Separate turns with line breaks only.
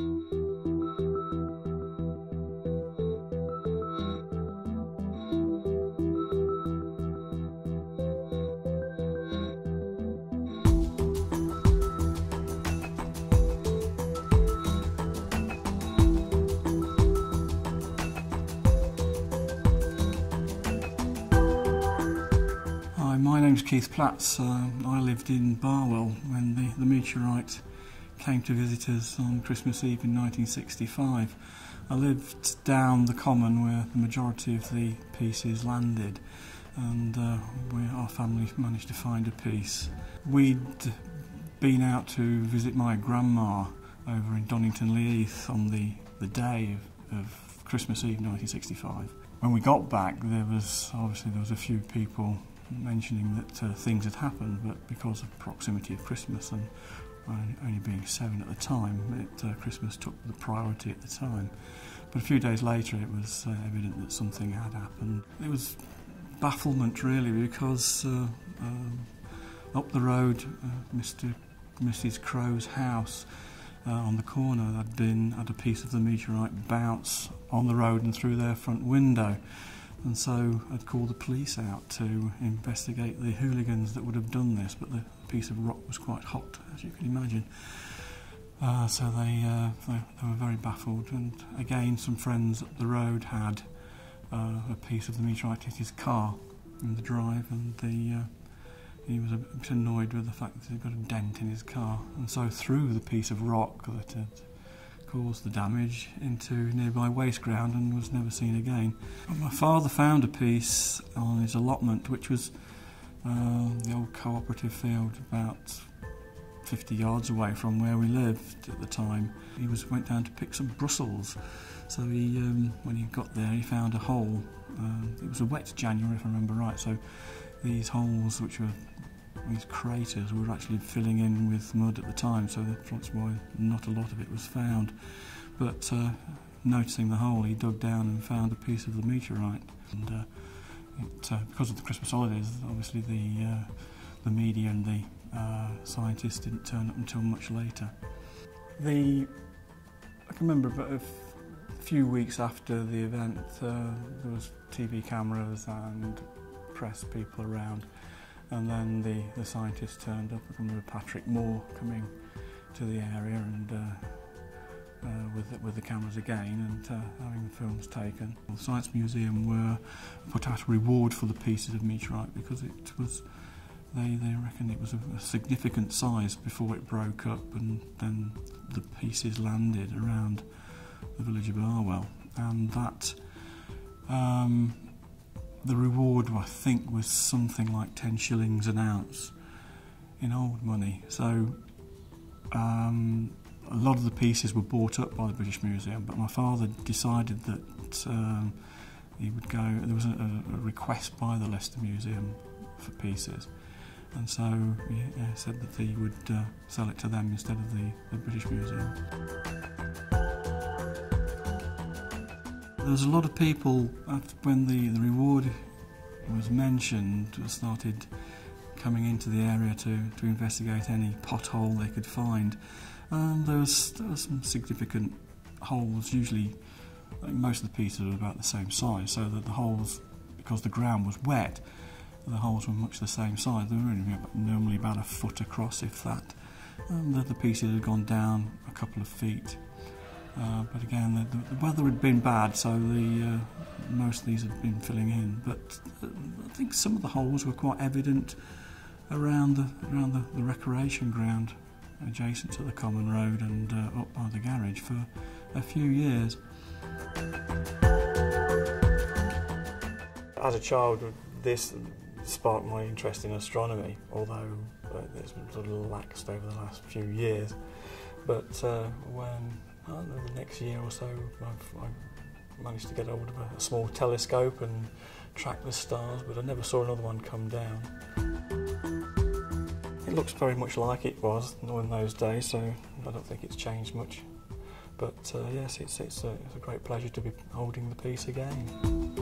Hi, my name's Keith Platts. Uh, I lived in Barwell when the, the meteorite came to visit us on Christmas Eve in 1965. I lived down the common where the majority of the pieces landed, and uh, we, our family managed to find a piece. We'd been out to visit my grandma over in Donington le Heath on the, the day of, of Christmas Eve 1965. When we got back, there was obviously there was a few people mentioning that uh, things had happened, but because of proximity of Christmas and only being seven at the time, it, uh, Christmas took the priority at the time. But a few days later, it was uh, evident that something had happened. It was bafflement, really, because uh, um, up the road, uh, Mr. Mrs. Crow's house uh, on the corner had been had a piece of the meteorite bounce on the road and through their front window. And so I'd called the police out to investigate the hooligans that would have done this, but the piece of rock was quite hot, as you can imagine. Uh, so they, uh, they, they were very baffled. And again, some friends up the road had uh, a piece of the meteorite hit his car in the drive, and the, uh, he was a bit annoyed with the fact that he'd got a dent in his car. And so threw the piece of rock that had caused the damage into nearby waste ground and was never seen again. My father found a piece on his allotment, which was uh, the old cooperative field about 50 yards away from where we lived at the time. He was went down to pick some Brussels, so he um, when he got there he found a hole. Uh, it was a wet January, if I remember right. So these holes, which were these craters were actually filling in with mud at the time, so that's why not a lot of it was found. But uh, noticing the hole, he dug down and found a piece of the meteorite. And uh, it, uh, because of the Christmas holidays, obviously the uh, the media and the uh, scientists didn't turn up until much later. The I can remember, but a few weeks after the event, uh, there was TV cameras and press people around and then the, the scientists turned up. I remember Patrick Moore coming to the area and uh, uh, with, the, with the cameras again and uh, having the films taken. The Science Museum were put out a reward for the pieces of meteorite because it was they, they reckon it was a, a significant size before it broke up and then the pieces landed around the village of Barwell and that um, the reward, I think, was something like 10 shillings an ounce in old money. So um, a lot of the pieces were bought up by the British Museum, but my father decided that um, he would go. There was a, a, request by the Leicester Museum for pieces, and so he uh, said that he would uh, sell it to them instead of the, the British Museum. There was a lot of people when the, the reward was mentioned started coming into the area to, to investigate any pothole they could find. And there was, there was some significant holes, usually most of the pieces were about the same size, so that the holes, because the ground was wet, the holes were much the same size. They were only normally about a foot across, if that. And the, the pieces had gone down a couple of feet. Uh, but again, the, the, weather had been bad, so the uh, most of these had been filling in. But uh, I think some of the holes were quite evident around the around the, the recreation ground adjacent to the common road and uh, up by the garage for a few years. As a child, this sparked my interest in astronomy, although uh, it's sort of laxed over the last few years. But when the next year or so, I've, I managed to get hold of a, a small telescope and track the stars, but I never saw another one come down. It looks very much like it was in those days, so I don't think it's changed much. But uh, yes, it's, it's, a, it's a great pleasure to be holding the piece again.